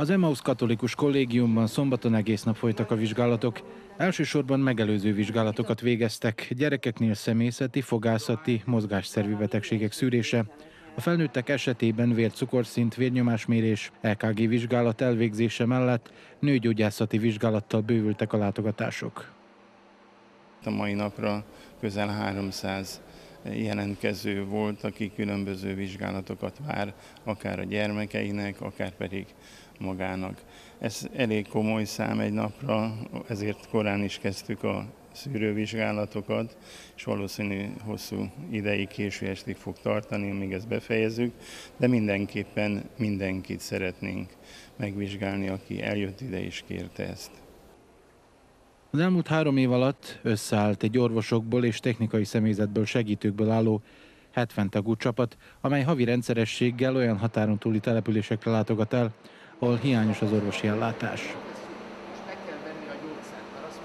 Az Emmaus Katolikus Kollégiumban szombaton egész nap folytak a vizsgálatok. Elsősorban megelőző vizsgálatokat végeztek, gyerekeknél személyzeti, fogászati, mozgásszervi betegségek szűrése, a felnőttek esetében vércukorszint, vérnyomásmérés, EKG vizsgálat elvégzése mellett nőgyógyászati vizsgálattal bővültek a látogatások. A mai napra közel 300 jelentkező volt, aki különböző vizsgálatokat vár, akár a gyermekeinek, akár pedig magának. Ez elég komoly szám egy napra, ezért korán is kezdtük a szűrővizsgálatokat, és valószínű hosszú ideig, késő estig fog tartani, amíg ezt befejezzük, de mindenképpen mindenkit szeretnénk megvizsgálni, aki eljött ide és kérte ezt. Az elmúlt három év alatt összeállt egy orvosokból és technikai személyzetből segítőkből álló 70 tagú csapat, amely havi rendszerességgel olyan határon túli településekre látogat el, ahol hiányos az orvosi ellátás.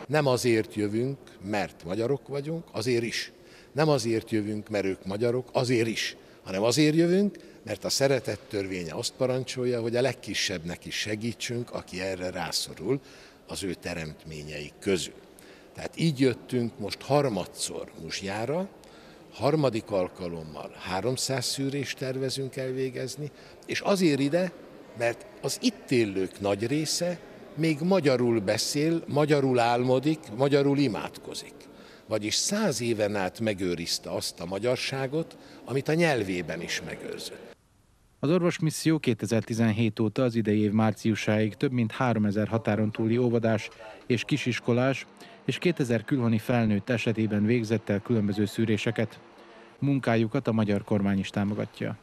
Nem azért jövünk, mert magyarok vagyunk, azért is. Nem azért jövünk, mert ők magyarok, azért is. Hanem azért jövünk, mert a szeretet törvénye azt parancsolja, hogy a legkisebbnek is segítsünk, aki erre rászorul az ő teremtményeik közül. Tehát így jöttünk most harmadszor Musjára, harmadik alkalommal 300 szűrést tervezünk elvégezni, és azért ide, mert az itt élők nagy része még magyarul beszél, magyarul álmodik, magyarul imádkozik. Vagyis száz éven át megőrizte azt a magyarságot, amit a nyelvében is megőrzött. Az orvosmisszió 2017 óta az idei év márciusáig több mint 3000 határon túli óvodás és kisiskolás és 2000 külhoni felnőtt esetében végzett el különböző szűréseket. Munkájukat a magyar kormány is támogatja.